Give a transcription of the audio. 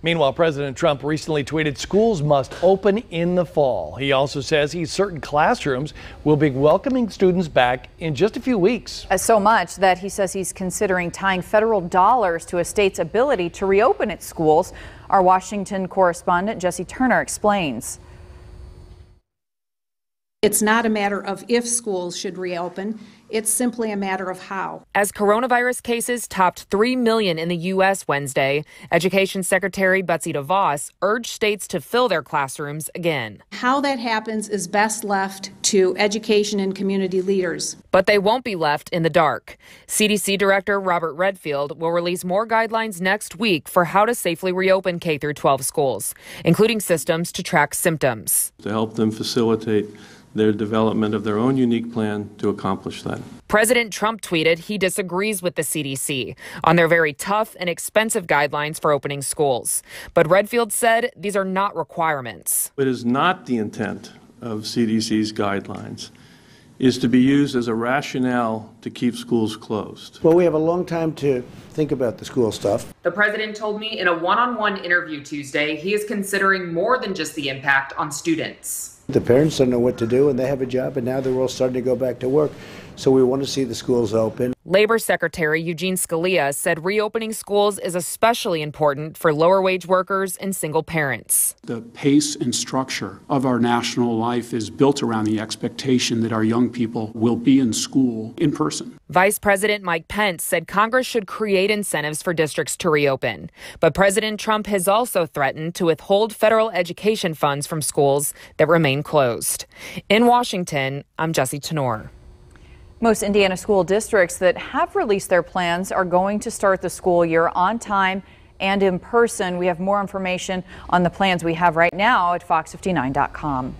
Meanwhile, President Trump recently tweeted schools must open in the fall. He also says he's certain classrooms will be welcoming students back in just a few weeks. Uh, so much that he says he's considering tying federal dollars to a state's ability to reopen its schools. Our Washington correspondent Jesse Turner explains. It's not a matter of if schools should reopen. It's simply a matter of how. As coronavirus cases topped 3 million in the U.S. Wednesday, Education Secretary Betsy DeVos urged states to fill their classrooms again. How that happens is best left to education and community leaders. But they won't be left in the dark. CDC Director Robert Redfield will release more guidelines next week for how to safely reopen K 12 schools, including systems to track symptoms. To help them facilitate their development of their own unique plan to accomplish that. President Trump tweeted he disagrees with the CDC on their very tough and expensive guidelines for opening schools. But Redfield said these are not requirements. It is not the intent of CDC's guidelines is to be used as a rationale to keep schools closed. Well, we have a long time to think about the school stuff. The president told me in a one on one interview Tuesday he is considering more than just the impact on students. The parents don't know what to do, and they have a job, and now they're all starting to go back to work. So we want to see the schools open. Labor Secretary Eugene Scalia said reopening schools is especially important for lower wage workers and single parents. The pace and structure of our national life is built around the expectation that our young people will be in school in person. Vice President Mike Pence said Congress should create incentives for districts to reopen. But President Trump has also threatened to withhold federal education funds from schools that remain closed. In Washington, I'm Jesse Turner. Most Indiana school districts that have released their plans are going to start the school year on time and in person. We have more information on the plans we have right now at fox59.com.